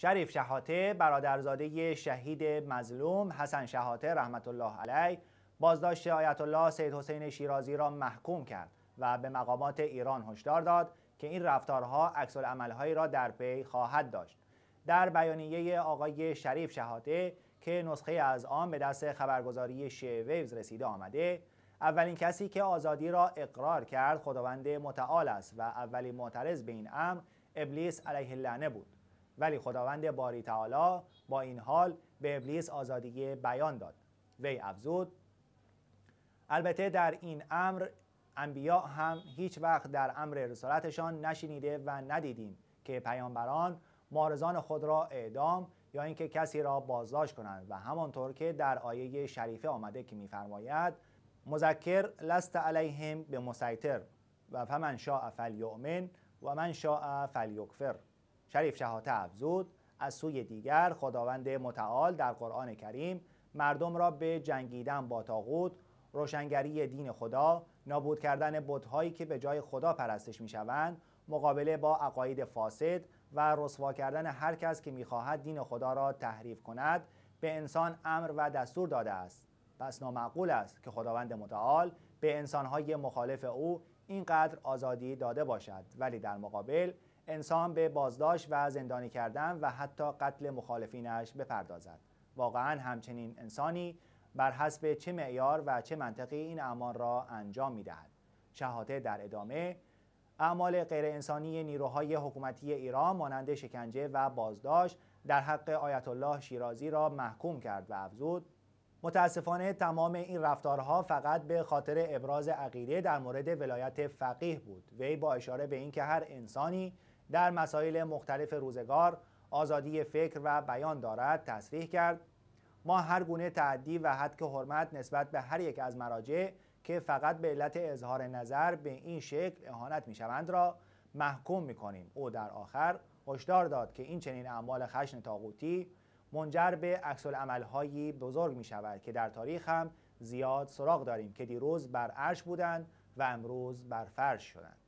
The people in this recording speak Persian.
شریف شحاته برادرزاده شهید مظلوم حسن شحاته رحمت الله علیه. بازداشت آیت الله سید حسین شیرازی را محکوم کرد و به مقامات ایران هشدار داد که این رفتارها عکس العملهایی را در پی خواهد داشت. در بیانیه آقای شریف شحاته که نسخه از آن به دست خبرگزاری ویوز رسیده آمده اولین کسی که آزادی را اقرار کرد خداوند متعال است و اولین معترض به این امر ابلیس علیه اللعنه بود. ولی خداوند باری تعالی با این حال به ابلیس آزادی بیان داد. وی افزود البته در این امر انبیا هم هیچ وقت در امر رسالتشان نشینیده و ندیدیم که پیامبران مارزان خود را اعدام یا اینکه کسی را بازداشت کنند و همانطور که در آیه شریفه آمده که میفرماید مذکر لست علیهم به مسیطر و فمن شاء فلیؤمن و من شاء فلیکفر. شریف شهاته افزود. از سوی دیگر خداوند متعال در قرآن کریم مردم را به جنگیدن با تاغوت روشنگری دین خدا نابود کردن بتهایی که به جای خدا پرستش می‌شوند مقابله با عقاید فاسد و رسوا کردن هر کس که می‌خواهد دین خدا را تحریف کند به انسان امر و دستور داده است. پس نامعقول است که خداوند متعال به انسانهای مخالف او اینقدر آزادی داده باشد. ولی در مقابل انسان به بازداشت و زندانی کردن و حتی قتل مخالفینش بپردازد. واقعا همچنین انسانی بر حسب چه معیار و چه منطقی این اعمال را انجام می‌دهد. شهاده در ادامه اعمال غیر انسانی نیروهای حکومتی ایران مانند شکنجه و بازداشت در حق آیت الله شیرازی را محکوم کرد و افزود. متاسفانه تمام این رفتارها فقط به خاطر ابراز عقیده در مورد ولایت فقیه بود. وی با اشاره به اینکه هر انسانی در مسائل مختلف روزگار آزادی فکر و بیان دارد تصریح کرد. ما هر گونه تعدی و حد حرمت نسبت به هر یک از مراجع که فقط به علت اظهار نظر به این شکل اهانت می شوند را محکوم می کنیم او در آخر هشدار داد که این چنین اعمال خشن تاغوتی منجر به عکس عملهایی بزرگ می شود که در تاریخ هم زیاد سراغ داریم که دیروز بر عرش بودند و امروز بر فرش شدند.